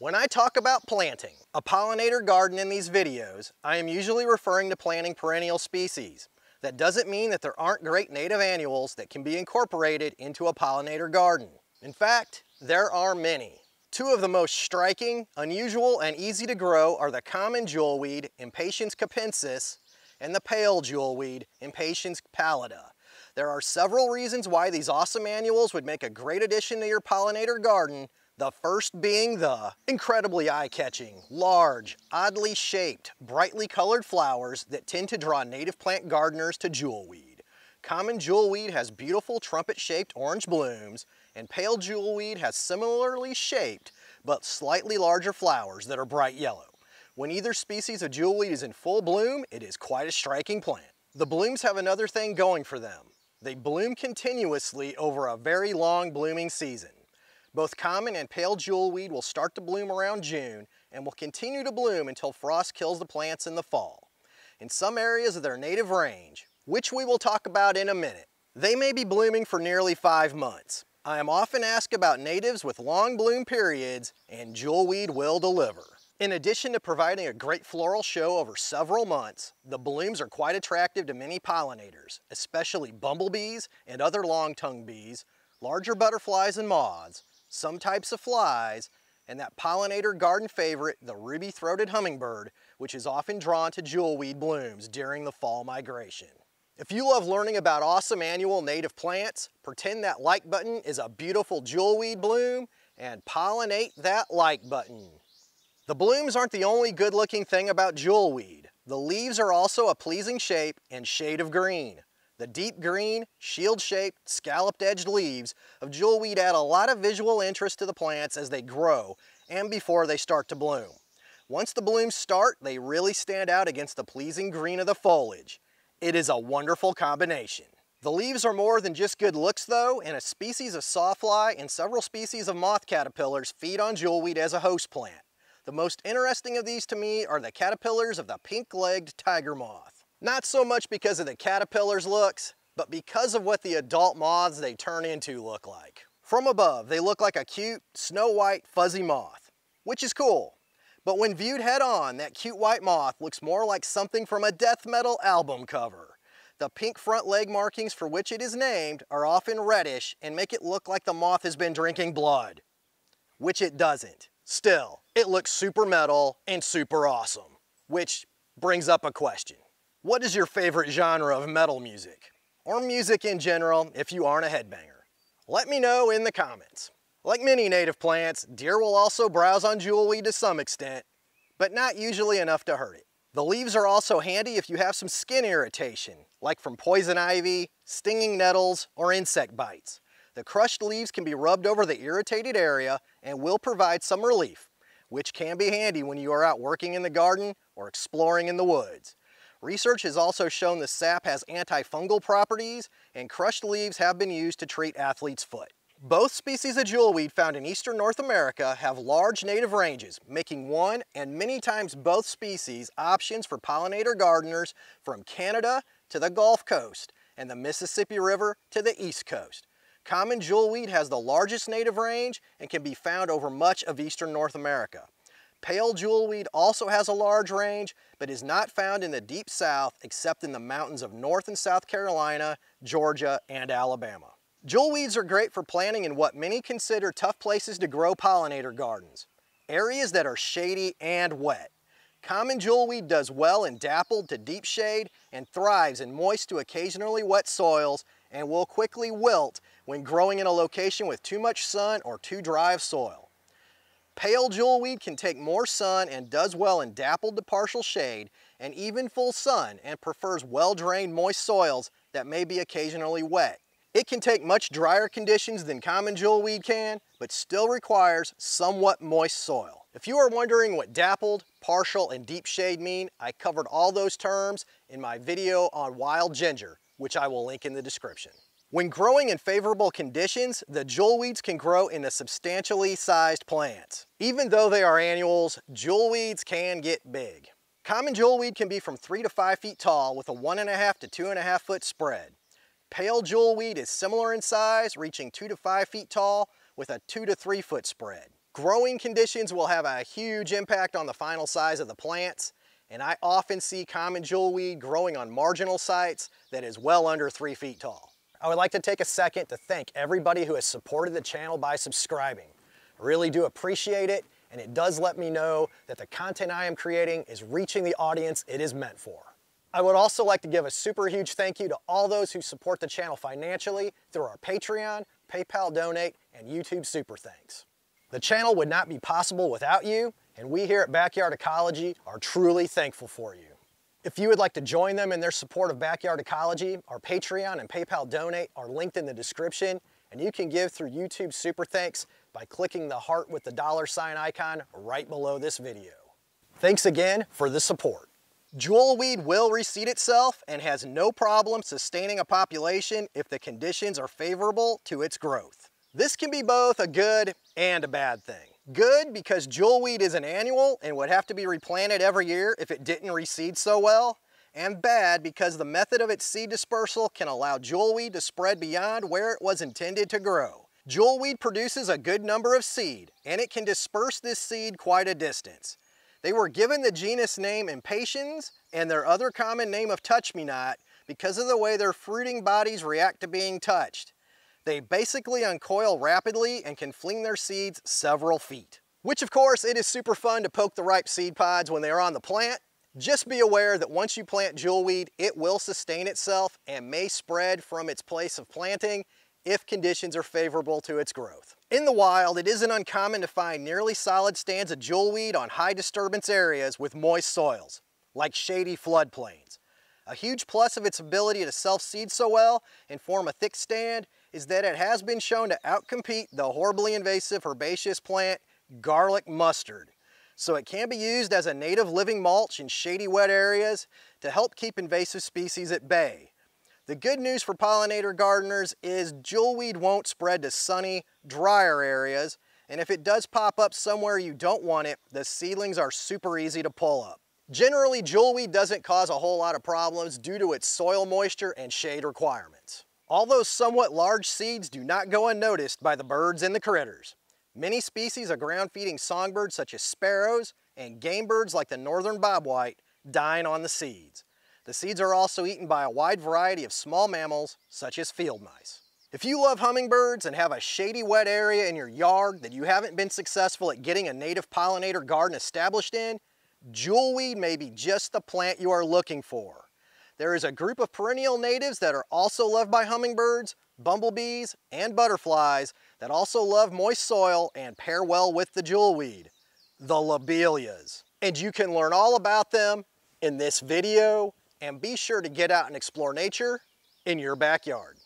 When I talk about planting a pollinator garden in these videos, I am usually referring to planting perennial species. That doesn't mean that there aren't great native annuals that can be incorporated into a pollinator garden. In fact, there are many. Two of the most striking, unusual, and easy to grow are the common jewelweed, Impatiens capensis, and the pale jewelweed, Impatiens pallida. There are several reasons why these awesome annuals would make a great addition to your pollinator garden, the first being the incredibly eye-catching, large, oddly shaped, brightly colored flowers that tend to draw native plant gardeners to jewelweed. Common jewelweed has beautiful trumpet-shaped orange blooms, and pale jewelweed has similarly shaped but slightly larger flowers that are bright yellow. When either species of jewelweed is in full bloom, it is quite a striking plant. The blooms have another thing going for them. They bloom continuously over a very long blooming season. Both common and pale jewelweed will start to bloom around June and will continue to bloom until frost kills the plants in the fall. In some areas of their native range, which we will talk about in a minute, they may be blooming for nearly five months. I am often asked about natives with long bloom periods, and jewelweed will deliver. In addition to providing a great floral show over several months, the blooms are quite attractive to many pollinators, especially bumblebees and other long-tongued bees, larger butterflies and moths, some types of flies, and that pollinator garden favorite, the ruby-throated hummingbird, which is often drawn to jewelweed blooms during the fall migration. If you love learning about awesome annual native plants, pretend that like button is a beautiful jewelweed bloom and pollinate that like button. The blooms aren't the only good looking thing about jewelweed. The leaves are also a pleasing shape and shade of green. The deep green, shield-shaped, scalloped-edged leaves of jewelweed add a lot of visual interest to the plants as they grow and before they start to bloom. Once the blooms start, they really stand out against the pleasing green of the foliage. It is a wonderful combination. The leaves are more than just good looks though, and a species of sawfly and several species of moth caterpillars feed on jewelweed as a host plant. The most interesting of these to me are the caterpillars of the pink-legged tiger moth. Not so much because of the caterpillar's looks, but because of what the adult moths they turn into look like. From above, they look like a cute, snow white, fuzzy moth, which is cool. But when viewed head on, that cute white moth looks more like something from a death metal album cover. The pink front leg markings for which it is named are often reddish and make it look like the moth has been drinking blood, which it doesn't. Still, it looks super metal and super awesome, which brings up a question. What is your favorite genre of metal music? Or music in general if you aren't a headbanger? Let me know in the comments. Like many native plants, deer will also browse on jewelweed to some extent, but not usually enough to hurt it. The leaves are also handy if you have some skin irritation, like from poison ivy, stinging nettles, or insect bites. The crushed leaves can be rubbed over the irritated area and will provide some relief, which can be handy when you are out working in the garden or exploring in the woods. Research has also shown the sap has antifungal properties and crushed leaves have been used to treat athlete's foot. Both species of jewelweed found in eastern North America have large native ranges, making one and many times both species options for pollinator gardeners from Canada to the Gulf Coast and the Mississippi River to the East Coast. Common jewelweed has the largest native range and can be found over much of eastern North America. Pale jewelweed also has a large range, but is not found in the deep south except in the mountains of North and South Carolina, Georgia, and Alabama. Jewelweeds are great for planting in what many consider tough places to grow pollinator gardens, areas that are shady and wet. Common jewelweed does well in dappled to deep shade and thrives in moist to occasionally wet soils and will quickly wilt when growing in a location with too much sun or too dry of soil. Pale jewelweed can take more sun and does well in dappled to partial shade and even full sun and prefers well-drained moist soils that may be occasionally wet. It can take much drier conditions than common jewelweed can, but still requires somewhat moist soil. If you are wondering what dappled, partial, and deep shade mean, I covered all those terms in my video on wild ginger, which I will link in the description. When growing in favorable conditions, the jewelweeds can grow into substantially sized plants. Even though they are annuals, jewelweeds can get big. Common jewelweed can be from three to five feet tall with a one and a half to two and a half foot spread. Pale jewelweed is similar in size, reaching two to five feet tall with a two to three foot spread. Growing conditions will have a huge impact on the final size of the plants, and I often see common jewelweed growing on marginal sites that is well under three feet tall. I would like to take a second to thank everybody who has supported the channel by subscribing. I really do appreciate it, and it does let me know that the content I am creating is reaching the audience it is meant for. I would also like to give a super huge thank you to all those who support the channel financially through our Patreon, PayPal Donate, and YouTube Super Thanks. The channel would not be possible without you, and we here at Backyard Ecology are truly thankful for you. If you would like to join them in their support of Backyard Ecology, our Patreon and PayPal Donate are linked in the description, and you can give through YouTube Super Thanks by clicking the heart with the dollar sign icon right below this video. Thanks again for the support. Jewelweed will reseed itself and has no problem sustaining a population if the conditions are favorable to its growth. This can be both a good and a bad thing. Good because jewelweed is an annual and would have to be replanted every year if it didn't reseed so well. And bad because the method of its seed dispersal can allow jewelweed to spread beyond where it was intended to grow. Jewelweed produces a good number of seed and it can disperse this seed quite a distance. They were given the genus name Impatiens and their other common name of touch-me-not because of the way their fruiting bodies react to being touched. They basically uncoil rapidly and can fling their seeds several feet. Which of course, it is super fun to poke the ripe seed pods when they're on the plant. Just be aware that once you plant jewelweed, it will sustain itself and may spread from its place of planting if conditions are favorable to its growth. In the wild, it isn't uncommon to find nearly solid stands of jewelweed on high disturbance areas with moist soils, like shady floodplains. A huge plus of its ability to self-seed so well and form a thick stand is that it has been shown to outcompete the horribly invasive herbaceous plant garlic mustard. So it can be used as a native living mulch in shady wet areas to help keep invasive species at bay. The good news for pollinator gardeners is jewelweed won't spread to sunny, drier areas, and if it does pop up somewhere you don't want it, the seedlings are super easy to pull up. Generally, jewelweed doesn't cause a whole lot of problems due to its soil moisture and shade requirements. All those somewhat large seeds do not go unnoticed by the birds and the critters. Many species of ground-feeding songbirds such as sparrows and game birds like the northern bobwhite dine on the seeds. The seeds are also eaten by a wide variety of small mammals, such as field mice. If you love hummingbirds and have a shady wet area in your yard that you haven't been successful at getting a native pollinator garden established in, jewelweed may be just the plant you are looking for. There is a group of perennial natives that are also loved by hummingbirds, bumblebees, and butterflies that also love moist soil and pair well with the jewelweed, the lobelias. And you can learn all about them in this video and be sure to get out and explore nature in your backyard.